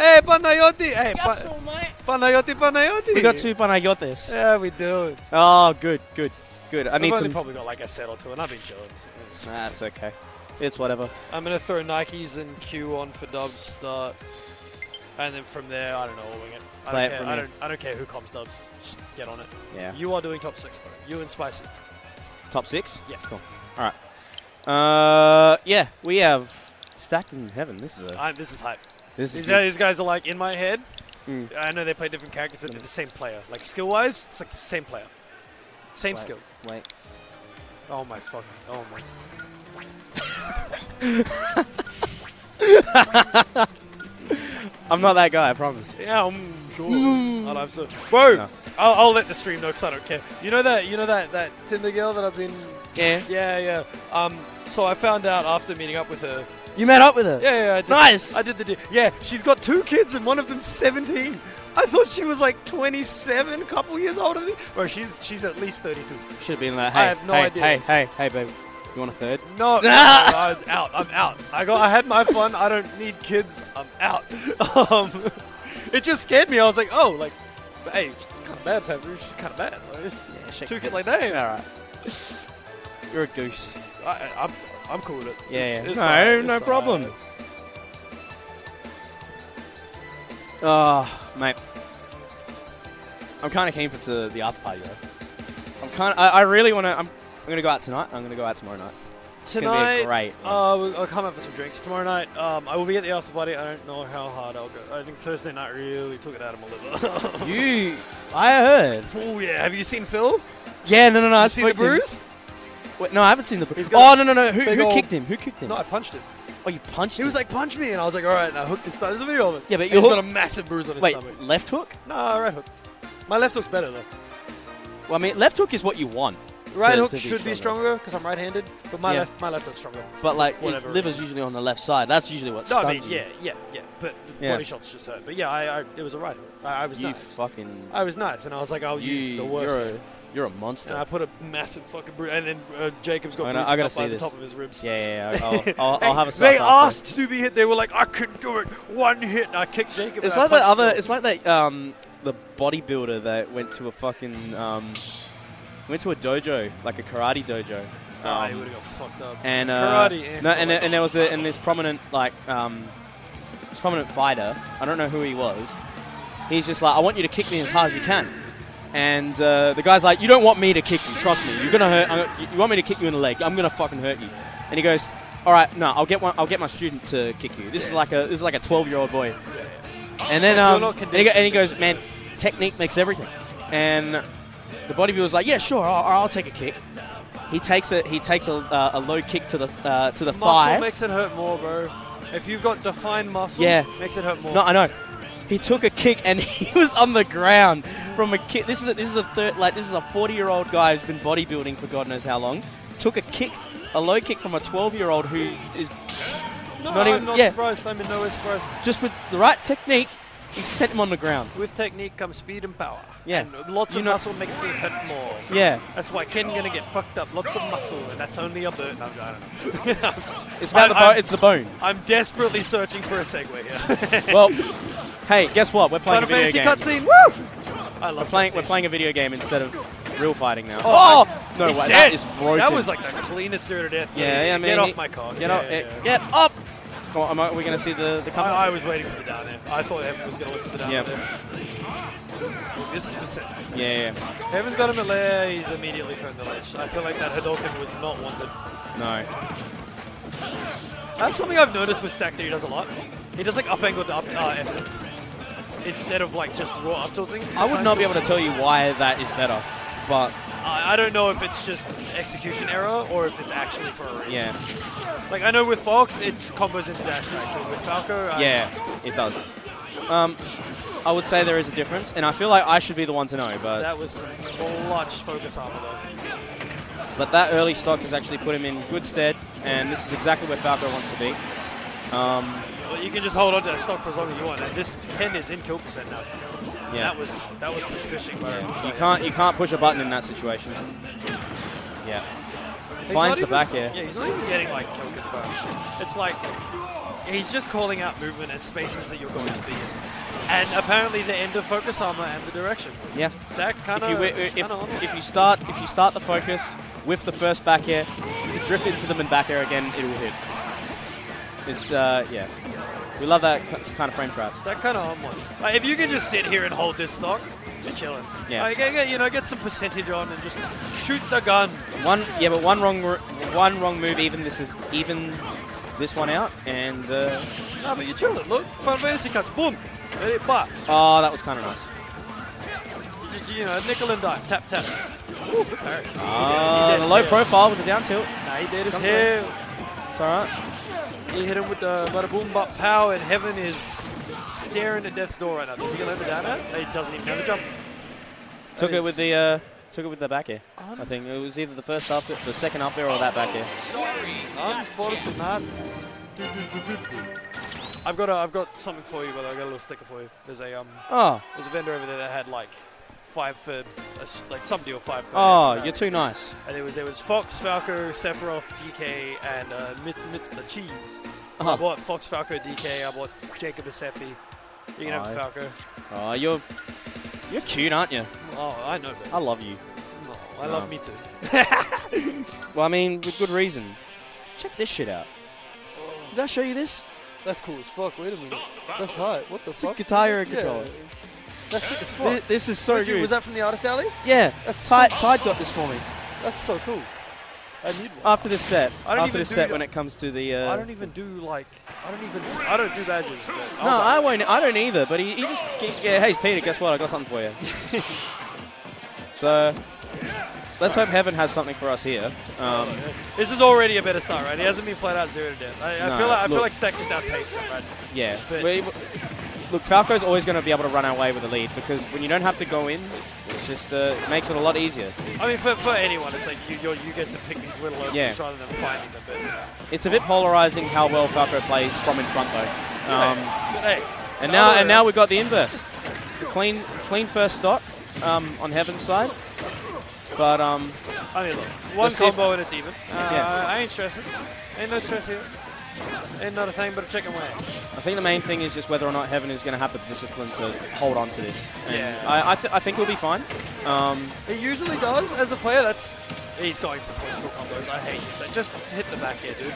Hey, Panayoti! Hey, pa- Panayoti, Panayoti! We got two Panayotes. Yeah, we do. Oh, good, good, good. I I've need only some. probably got like a set or two, and I've been chilling. so- That's okay. It's whatever. I'm gonna throw Nikes and Q on for Dubs start, and then from there, I don't know, what we'll wing it. I Play don't, care. I don't, I don't care who comes Dubs. Just get on it. Yeah. You are doing top six though. You and Spicy. Top six? Yeah. Cool. All right. Uh, yeah, we have stacked in heaven. This is a. I, this is hype. This is These, these guys are like in my head. Mm. I know they play different characters, but they're the same player. Like skill wise, it's like the same player. Same Wait, skill. Wait. Oh my fucking. Oh my. I'm not that guy. I promise. Yeah, I'm sure. I'll have so. Bro, No. I'll, I'll let the stream know because I don't care. You know that. You know that that Tinder girl that I've been. Yeah. Yeah, yeah. Um. So I found out after meeting up with her. You met up with her. Yeah, yeah. I did, Nice. I did the. Di- yeah, she's got two kids and one of them's 17. I thought she was like 27, couple years older than me. Bro, she's she's at least 32. Should have been like, hey, I have no hey, idea. Hey, hey, hey, babe. You want a third? No, no, no, I'm out. I'm out. I got. I had my fun. I don't need kids. I'm out. Um, it just scared me. I was like, oh, like, hey, she's kind of bad, Pepper. She's kind of bad. Like, just Yeah, shake two it. kids like that. All right. You're a goose. I, I'm, I'm cool with it. Yeah, It's- yeah. it's No, alright, no it's problem. alright. Oh, mate. I'm kind of keen for to the after party though. I'm kind. I, I really want to. I'm. I'm gonna go out tonight. I'm gonna go out tomorrow night. It's gonna Tonight, be a great. uh, we'll- I'll come out for some drinks. Tomorrow night, um, I will be at the after party. I don't know how hard I'll go. I think Thursday night really took it out of my liver. you. I heard. oh yeah, have you seen Phil? Yeah. No. No. No. I see seen the spoke to bruise? Wait, no, I haven't seen the. Oh no no no! Who, who kicked him? Who kicked him? No, I punched him. Oh, you punched him? He him. was like, punch me, and I was like, all right, now hook this. There's a video of it. Yeah, but And your he's hook- got a massive bruise on his wait, stomach. left hook? No, right hook. My left hook's better though. Well, I mean, left hook is what you want, Right To- hook to should be stronger. because I'm right-handed, but my Yeah. left my left hook's stronger. but like Whatever it, it liver's usually on the left side. That's usually what No, I stuns mean, you. yeah, yeah, yeah. But the Yeah. body shots just hurt. But yeah, I, I it was a right hook. I, I was You nice. fucking. I was nice, and I was like, I'll you, use the worst. You're a, you're a monster. and I put a massive fucking bruise, and then uh, Jacob's got I know, I gotta up by see the top of his ribs. yeah, yeah, yeah. I'll, I'll, I'll have a They asked to be hit. They were like, I couldn't do it. One hit, and I kicked Jacob. It's like that other. It's like that. Um, the bodybuilder that went to a fucking um, went to a dojo, like a karate dojo. Nah, he Um, would have got fucked up. and uh, Karate and no, and, and there was a and this prominent like um, this prominent fighter. I don't know who he was. He's just like, I want you to kick me as hard as you can. And uh, the guy's like, you don't want me to kick you. Trust me. You're gonna hurt. I'm, you want me to kick you in the leg? I'm gonna fucking hurt you. And he goes, all right, no, I'll get one. I'll get my student to kick you. This is like a this is like a 12 year old boy. And then um, and he, go, and he goes, man, technique makes everything. And the bodybuilder's like, yeah, sure, I'll, I'll take a kick. He takes a he takes a, uh, a low kick to the uh, to the muscle thigh. makes it hurt more, bro. If you've got defined muscle, Yeah. makes it hurt more. No, I know. He took a kick and he was on the ground from a kick. This is a, this is a third like this is a 40 year old guy who's been bodybuilding for God knows how long. Took a kick, a low kick from a 12 year old who is no, not I'm even- not yeah. surprised. I'm in no way surprised. just with the right technique. He set him on the ground. With technique comes speed and power. Yeah. And lots You of muscle makes me hurt more. Yeah, That's why Ken gonna get fucked up. Lots of muscle, and that's only a bird. No, I don't know. It's about the. It's the bone. I'm desperately searching for a segue here. Well, hey, guess what? We're playing Final a video Fantasy game. cutscene. Woo! I love We're playing. We're playing a video game instead of real fighting now. Oh, Oh, no way! dead. That is broken. That was like the cleanest zero to death. Yeah, yeah, Get man, off my car. get yeah, yeah, eh, yeah. Get up. Come on, are we going to see the the? I, I was waiting for the down air. I thought Heaven was going to look for the down Yeah. air. Look, this is percent. yeah, yeah. Heaven's got him at lair, he's immediately thrown the ledge. I feel like that Hadouken was not wanted. No. That's something I've noticed with Stack that he does a lot. He does like up angled up uh, F tilts instead of like just raw up tilting. I would not be able to tell you why that is better, but I, I don't know if it's just execution error or if it's actually for a reason. yeah, Like I know with Fox it combos into dash attack, but with Falco, I, yeah, it does. Um, I would say there is a difference, and I feel like I should be the one to know, but that was clutch focus armor though. but that early stock has actually put him in good stead, and this is exactly where Falco wants to be. Um, Well, you can just hold on to that stock for as long as you want. And this pen is in kill percent now. Yeah, That was that was some fishing. by- yeah. you can't you can't push a button in that situation. Yeah, He's finds the even- back air. Yeah, he's not even getting like kill confirms. It's like he's just calling out movement and spaces that you're going to be in. And apparently the end of focus armor and the direction. Yeah. Stack kind If you of. if, if you start if you start the focus with the first back air, you can drift into them and back air again. It will hit. It's uh yeah. We love that kind of frame trap. That kind of on one. Like, if you can just sit here and hold this stock, you're chilling. Yeah. Like, get, you know, get some percentage on and just shoot the gun. One yeah, but one wrong one wrong move. Even this is even this one out and uh, No, but you're chilling. Look, Final Fantasy cuts. Boom. Bar. oh that was kind of nice. You just, you know, nickel and dime. Tap, tap. Ooh, good parry. Uh, He the low profile with the down tilt. Nah, he did his. It's all right. He hit him with the bada boom bop pow, and Heaven is staring at death's door right now. Is he gonna let the down out? He doesn't even have the jump. Took it with the uh, took it with the back air. I think it was either the first up, the second up there, or that back air. unfortunate. I've got a, I've got something for you, but I've got a little sticker for you. There's a um, Oh, there's a vendor over there that had like five for a s like some deal five for. oh, you're too nice. And it was there was Fox, Falco, Sephiroth, DK, and uh, Mit, Mit the cheese. I Oh, bought Fox, Falco, DK. I bought Jacob Asefi. You can have Falco. oh, you're you're cute, aren't you? Oh, I know that. I love you. No, I No. love me too. Well, I mean, with good reason. Check this shit out. Did I show you this? That's cool as fuck. Wait a minute. That's hot. What the It's a fuck? guitar and Yeah. That's sick as Thi- fuck. This is so you- good. was that from the artist alley? yeah, That's Tide, so- Tide got this for me That's so cool. I need one. after this set. I don't After this set, when it comes to the. Uh, I don't even do like. I don't even. I don't do badges. No, I won't. I don't either. But he, he just. Yeah, hey, Peter. Guess what? I got something for you. so, let's hope Heaven has something for us here. Um. This is already a better start, right? He hasn't been flat out zero to death. I, I No, feel like I feel like Stack just outpaced him, right? yeah. But- We- look, Falco's always going to be able to run our way with the lead because when you don't have to go in, it just uh, makes it a lot easier. I mean, for, for anyone, it's like you you get to pick these little openings Yeah. rather than finding them. But, It's a bit polarizing how well Falco plays from in front though. Um, hey, and now and now we've got the inverse. The clean clean first stock um, on Heaven's side. But um, I mean, look, one Let's see if- combo and it's even. Uh, Yeah. I ain't stressing. Ain't no stress here. Ain't not a thing but a chicken wing. I think the main thing is just whether or not Heaven is going to have the discipline to hold on to this. And Yeah. I, I, th- I think he'll be fine. Um, He usually does as a player. That's he's going for full combos. I hate you. But just hit the back here, dude.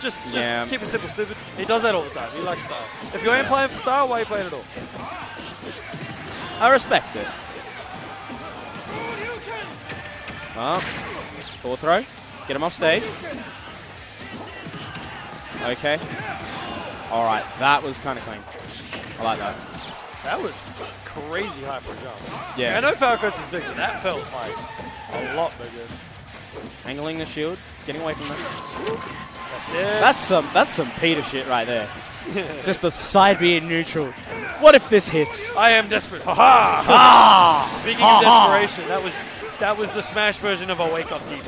Just, just Yeah. keep it simple, stupid. He does that all the time. He likes style. If you ain't playing for style, why are you playing at all? I respect it. Uh, full throw. Get him off stage. Okay. All right, that was kind of clean. I like that. That was crazy high for a jump. Yeah. I know Falcos is big, but that felt like a lot bigger. Angling the shield, getting away from that. That's it. That's some that's some Peter shit right there. Just the side being neutral. What if this hits? I am desperate. Ha ha! Ah! Speaking of desperation, that was that was the Smash version of a wake up DP.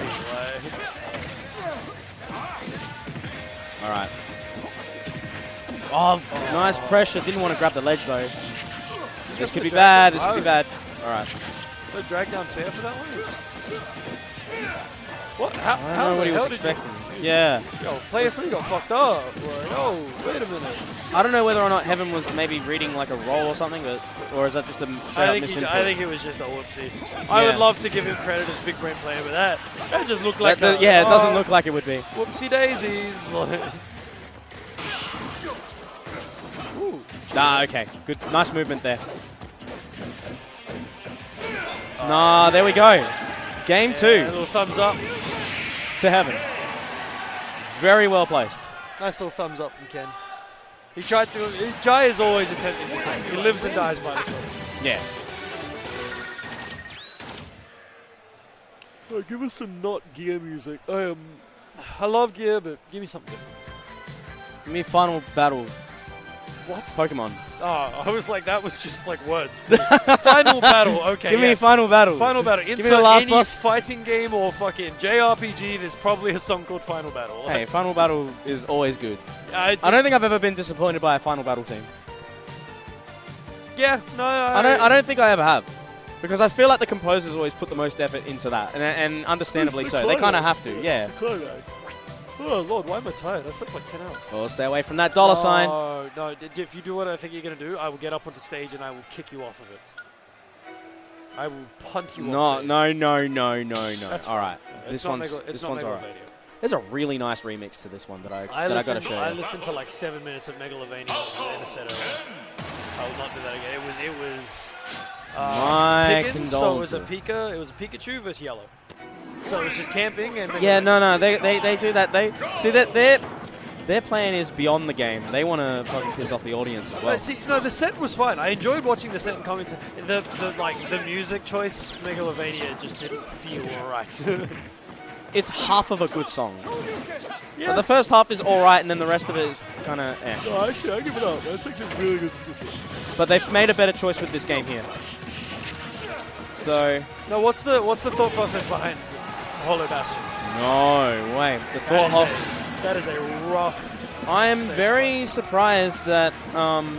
All right. Oh, nice pressure. Didn't want to grab the ledge though. This could be bad. This could be bad. All right. the drag down fair for that one. What? How, I don't how know what he was did you- expecting. Yeah. Yo, player three got fucked up. Like, oh, wait a minute. I don't know whether or not Heaven was maybe reading like a roll or something, but or is that just a straight I think, he? I think it was just a whoopsie. I would love to give him credit as big brain player, but that that just looked like That- a- yeah, it doesn't oh, look like it would be. whoopsie daisies. Like, Ah, okay. Good, nice movement there. Nah, there we go. Game yeah, a two little thumbs up. to Heaven. Very well placed. Nice little thumbs up from Ken. He tried to. He, Jai is always attempting to play. He lives and dies by the code. Yeah. Oh, give us some not gear music. I um, I love gear, but give me something different. Give me final battle. What? Pokemon. Oh, I was like, that was just like words. Final battle. Okay. Give me final battle. Final battle. Give me the last any boss. fighting game or fucking JRPG. There's probably a song called Final Battle. Hey, final battle is always good. I, I don't think I've ever been disappointed by a final battle theme. Yeah. No. I, I don't. I don't think I ever have, because I feel like the composers always put the most effort into that, and, and understandably the so. They kind of have to. Yeah. Oh lord, why am I tired? I slept like ten hours. Oh, stay away from that dollar sign. No, no. If you do what I think you're gonna do, I will get up onto the stage and I will kick you off of it. I will punt you No, off. stage. no, no, no, no, no. That's All right, It's this one's Mega- this not one's all right. There's a really nice remix to this one that I I that I gotta show I listened to like seven minutes of Megalovania in a set earlier. I will not do that again. It was it was uh, My Pickens, so it was a. Pika, it was a Pikachu versus Yellow. So it was just camping and Yeah, no, no, they, they, they do that. They see that their their plan is beyond the game. They want to fucking piss off the audience as well. But see, no, the set was fine. I enjoyed watching the set and coming to the, the like the music choice. Megalovania just didn't feel right. It's half of a good song. yeah. But the first half is all right, and then the rest of it is kind of eh. no, actually, I give it up. That's actually really good. But they've made a better choice with this game here. So No, what's the what's the thought process behind No way. The That thought of that is a rough. I am very surprised that um,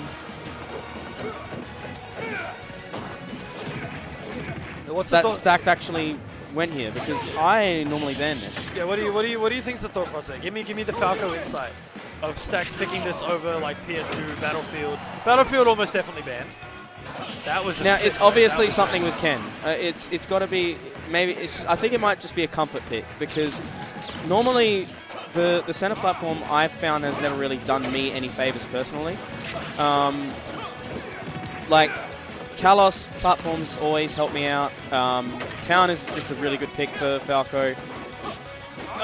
What's that stacked actually went here because I normally ban this. Yeah, what do you what do you what do you think's the thought process? Give me give me the Falco insight of Stacks picking this over like PS2, Battlefield. Battlefield almost definitely banned. That was a Now it's obviously something with Ken. Uh, it's it's got to be maybe. It's, I think it might just be a comfort pick because normally the the center platform I've found has never really done me any favors personally. Um, like Kalos platforms always help me out. Um, Town is just a really good pick for Falco.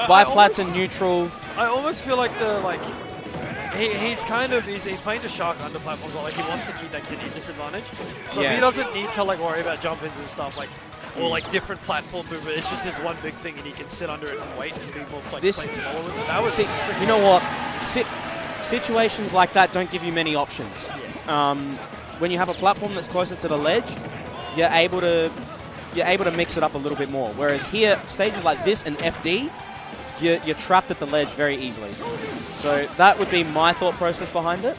Biplat's a almost- neutral. I almost feel like the like he, he's kind of he's, he's playing to shark under platforms, but like he wants to keep that kid in disadvantage. So Yeah. he doesn't need to like worry about jump ins and stuff like or like different platform movement. It's just this one big thing, and he can sit under it and wait and be more like This- play smaller with it. That was you know what? Si- situations like that don't give you many options. Um, when you have a platform that's closer to the ledge, you're able to you're able to mix it up a little bit more. Whereas here, stages like this and FD, you're, you're trapped at the ledge very easily. So that would be my thought process behind it.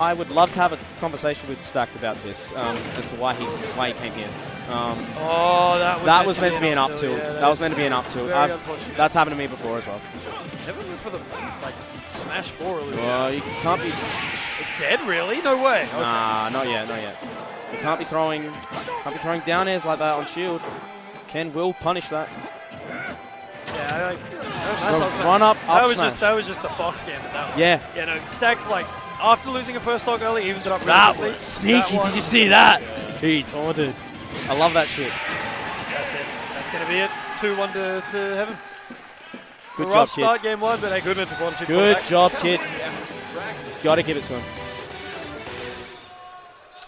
I would love to have a conversation with Stacked about this um, as to why he why he came here. Um, Oh, that was that meant was to meant to be an up tilt. Yeah, that was meant to be an up tilt. very I've- unfortunate. That's happened to me before as well. Never went for the like Smash Four illusion. Well, you can't be Dead, really? No way. Okay. Nah, not yet, not yet. You can't be throwing, can't be throwing down airs like that on shield. Ken will punish that. Yeah, I, like, that's The what I'm saying. run up, That was smash. just that was just the Fox game. That one. Yeah. Yeah, no, stacked like after losing a first stock early, he evened it up really That quickly. was sneaky. That Did you see that? He taunted. I love that shit. That's it. That's gonna be it. Two one to, to heaven. Good a job, rough kid. start game one, but a good one to Fortitude. Good job, kid. Got to give it to him.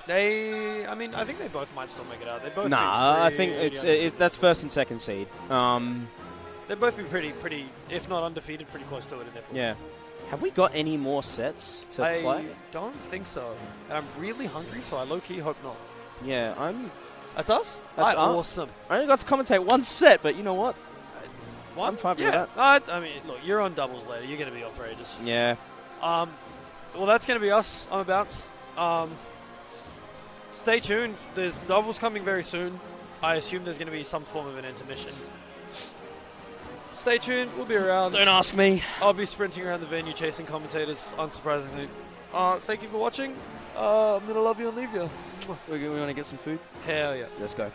They, I mean, I think they both might still make it out. They both. Nah, I think it's it, that's first and second seed. Um, They'd both be pretty, pretty, if not undefeated, pretty close to it in their pool. yeah. Have we got any more sets to I play? don't think so. And I'm really hungry, so I low key hope not. Yeah, I'm. That's us. That's us. awesome. I only got to commentate one set, but you know what? One? I'm fine with yeah. that. I, I mean, look, you're on doubles later. You're going to be off for ages. Yeah. Um, well, that's going to be us. I'm a bounce. Um, stay tuned. There's doubles coming very soon. I assume there's going to be some form of an intermission. Stay tuned. We'll be around. Don't ask me. I'll be sprinting around the venue chasing commentators, unsurprisingly. Uh, thank you for watching. Uh, I'm going to love you and leave you. We, we want to get some food. Hell yeah. Let's go.